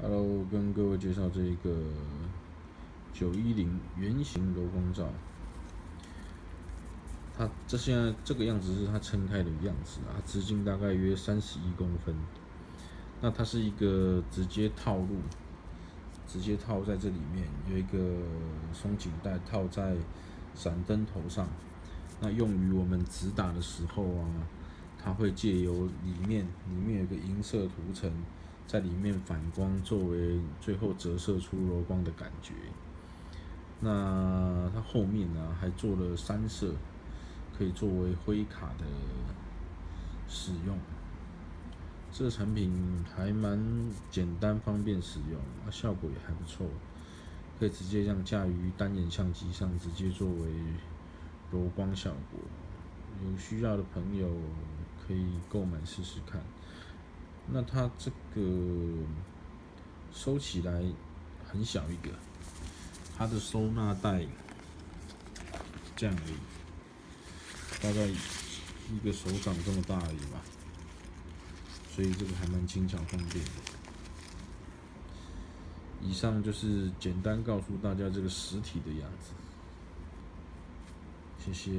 Hello，跟各位介绍这一个九一零圆形柔光罩。它这现在这个样子是它撑开的样子啊，直径大概约三十一公分。那它是一个直接套路，直接套在这里面，有一个松紧带套在闪灯头上。那用于我们直打的时候啊，它会借由里面里面有个银色涂层。在里面反光，作为最后折射出柔光的感觉。那它后面呢，还做了三色，可以作为灰卡的使用。这产品还蛮简单方便使用，效果也还不错，可以直接这样架于单眼相机上，直接作为柔光效果。有需要的朋友可以购买试试看。那它这个收起来很小一个，它的收纳袋这样而已，大概一个手掌这么大而已吧，所以这个还蛮轻巧方便的。以上就是简单告诉大家这个实体的样子，谢谢。